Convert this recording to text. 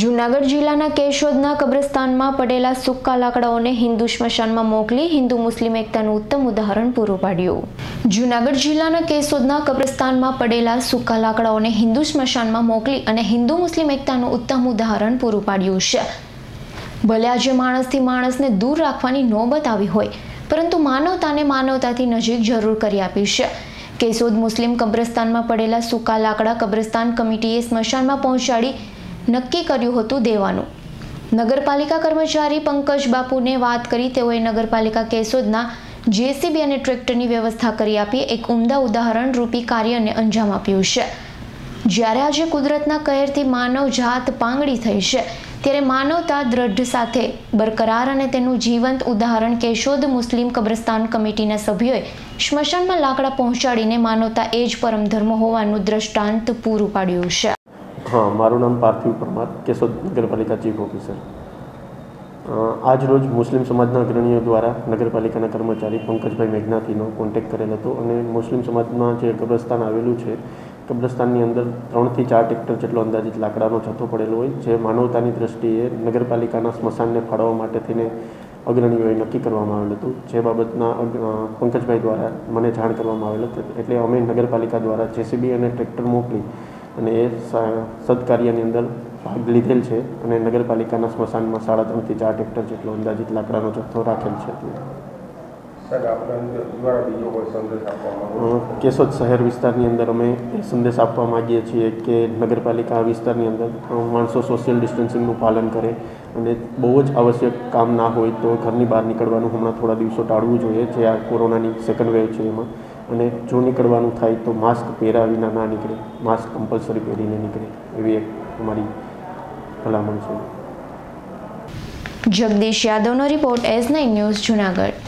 જૂનાગઢ જિલ્લાના કેશોદના કબ્રસ્તાનમાં પડેલા સૂકા લાકડાઓને હિન્દુ સ્મશાનમાં મોકલી હિન્દુ મુસ્લિમ એકતાનું ઉત્તમ ઉદાહરણ પૂરું પાડ્યું. જૂનાગઢ જિલ્લાના કેશોદના કબ્રસ્તાનમાં પડેલા સૂકા લાકડાઓને હિન્દુ સ્મશાનમાં મોકલી અને હિન્દુ મુસ્લિમ એકતાનું ઉત્તમ ઉદાહરણ પૂરું પાડ્યું છે. ભલે આજે માણસથી માણસને દૂર રાખવાની નોબત આવી હોય, પરંતુ માનવતાને માનવતાથી નજીક જરૂર કરી આપી છે. કેશોદ મુસ્લિમ કબ્રસ્તાનમાં પડેલા સૂકા લાકડા કબ્રસ્તાન કમિટીએ સ્મશાનમાં પહોંચાડી નક્કી કર્યું હતું દેવાનું. નગરપાલિકા કર્મચારી પંકજ બાપુને વાત કરી તેઓએ નગરપાલિકા કેશોદના જેસીબી અને ટ્રેક્ટરની વ્યવસ્થા કરી આપી. એક ઉમદા ઉદાહરણ રૂપી કાર્યને અંજામ આપ્યું છે. જ્યારે આજે કુદરતના કહેરથી માનવ જાત પાંગડી થઈ છે, ત્યારે માનવતા દ્રઢ સાથે બરકરાર અને તેનું જીવંત ઉદાહરણ કેશોદ મુસ્લિમ કબ્રસ્તાન કમિટીના સભ્યોએ સ્મશાનમાં લાકડા પહોંચાડીને માનવતા એ જ પરમ ધર્મ હોવાનું દ્રષ્ટાંત પૂરું પાડ્યું છે. હા, મારું નામ પાર્થિવ પરમાર, કેશોદ નગરપાલિકા ચીફ ઓફિસર. આજ રોજ મુસ્લિમ સમાજના અગ્રણીઓ દ્વારા નગરપાલિકાના કર્મચારી પંકજભાઈ મેઘનાથીનો કોન્ટેક કરેલ હતો અને મુસ્લિમ સમાજમાં જે કબ્રસ્તાન આવેલું છે, કબ્રસ્તાનની અંદર ત્રણથી ચાર ટ્રેક્ટર જેટલો અંદાજિત લાકડાનો જથ્થો પડેલો હોય, જે માનવતાની દ્રષ્ટિએ નગરપાલિકાના સ્મશાનને ફાળવવા માટે થઈને અગ્રણીઓએ નક્કી કરવામાં આવેલું હતું. જે બાબતના પંકજભાઈ દ્વારા મને જાણ કરવામાં આવેલ હતું. એટલે અમે નગરપાલિકા દ્વારા જેસીબી અને ટ્રેક્ટર મોકલી અને એ સદકાર્યની અંદર ભાગ લીધેલ છે અને નગરપાલિકાના સ્મશાનમાં સાડા ત્રણથી ચાર ટ્રેક્ટર જેટલો અંદાજિત લાકડાનો જથ્થો રાખેલ છે. કેશોદ શહેર વિસ્તારની અંદર અમે એ સંદેશ આપવા માગીએ છીએ કે નગરપાલિકા વિસ્તારની અંદર માણસો સોશિયલ ડિસ્ટન્સિંગનું પાલન કરે અને બહુ જ આવશ્યક કામ ના હોય તો ઘરની બહાર નીકળવાનું હમણાં થોડા દિવસો ટાળવું જોઈએ જે આ કોરોનાની સેકન્ડ વેવ છે એમાં. અને જો નીકળવાનું થાય તો માસ્ક પહેર્યા વિના ના નીકળે. માસ્ક કમ્પલસરી પહેરીને નીકળે. એવી એક અમારી ભલામણ છે. Jagdish યાદવનો report S nine news Junagadh.